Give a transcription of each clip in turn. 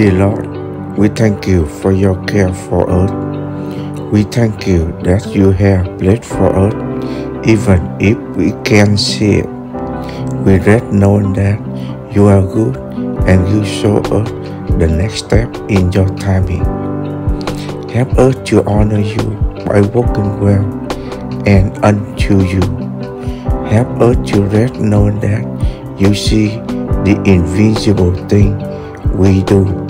Dear Lord, we thank you for your care for us. We thank you that you have blessed for us, even if we can't see it. We rest knowing that you are good and you show us the next step in your timing. Help us to honor you by walking well and unto you. Help us to rest knowing that you see the invisible thing we do.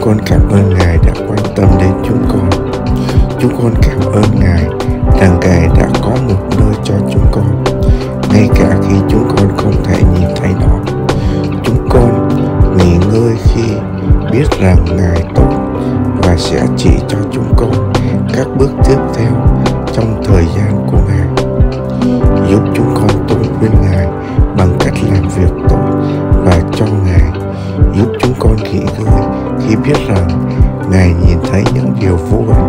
Con cảm ơn Ngài đã quan tâm đến chúng con. Chúng con cảm ơn Ngài rằng Ngài đã có một nơi cho chúng con, ngay cả khi chúng con không thể nhìn thấy nó. Chúng con nghỉ ngơi khi biết rằng Ngài tốt và sẽ chỉ cho chúng con các bước tiếp theo trong thời gian của Ngài. Giúp chúng con biết rằng Ngài nhìn thấy những điều vô ích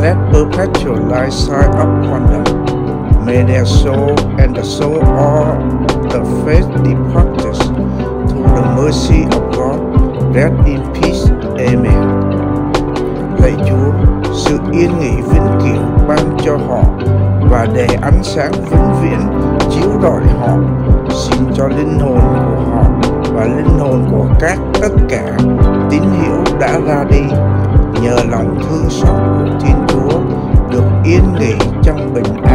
let perpetual light shine upon them. May their soul and the soul of the faith departed through the mercy of God rest in peace. Amen. Lạy Chúa, sự yên nghỉ vĩnh cửu ban cho họ và để ánh sáng vĩnh viễn chiếu rọi họ, xin cho linh hồn của họ và linh hồn của các tất cả tín hữu đã ra đi nhờ lòng thương xót của Thiên Chúa yên nghỉ trong bình an.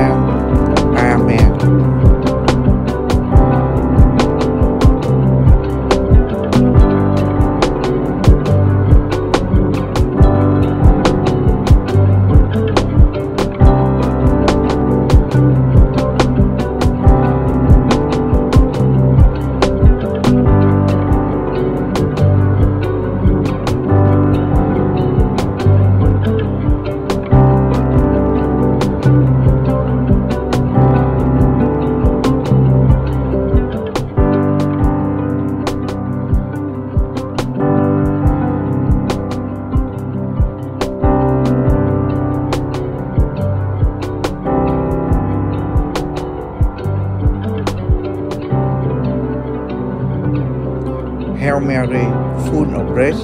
Hail Mary, full of grace,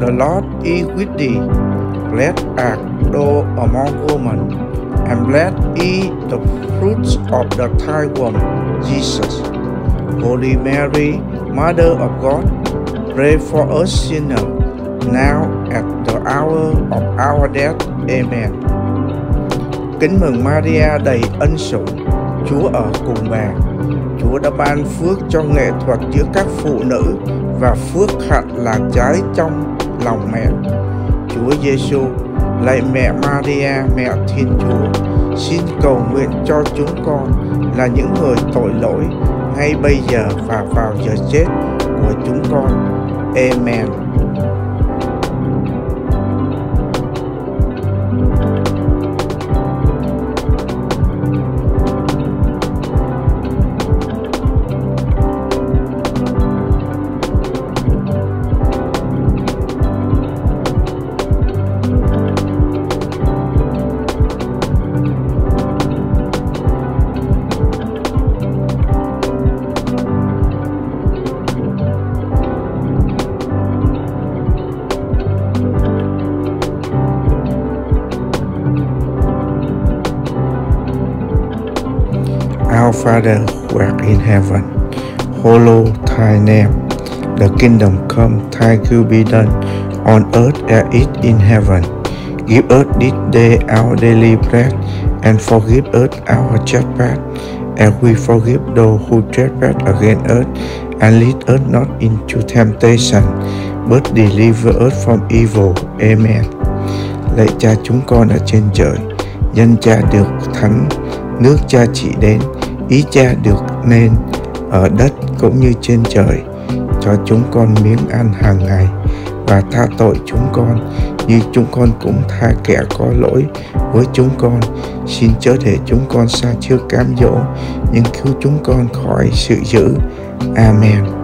the Lord is with thee. Blessed art thou among women, and blessed is the fruit of the thy womb, Jesus. Holy Mary, Mother of God, pray for us sinners, now at the hour of our death. Amen. Kính mừng Maria đầy ân sủng, Chúa ở cùng bà. Chúa đã ban phước cho nghệ thuật giữa các phụ nữ và phước hạnh là trái trong lòng mẹ. Chúa Giêsu, lạy mẹ Maria, mẹ Thiên Chúa, xin cầu nguyện cho chúng con là những người tội lỗi ngay bây giờ và vào giờ chết của chúng con. Amen. Our Father who art in heaven, hallowed thy name. The kingdom come, thy will be done on earth as it in heaven. Give us this day our daily bread, and forgive us our trespass, as we forgive those who trespass against us, and lead us not into temptation, but deliver us from evil. Amen. Lạy cha chúng con ở trên trời, danh cha được thánh, nước cha chỉ đến, ý cha được nên ở đất cũng như trên trời, cho chúng con miếng ăn hàng ngày và tha tội chúng con, như chúng con cũng tha kẻ có lỗi với chúng con. Xin chớ để chúng con xa chưa cám dỗ, nhưng cứu chúng con khỏi sự dữ. Amen.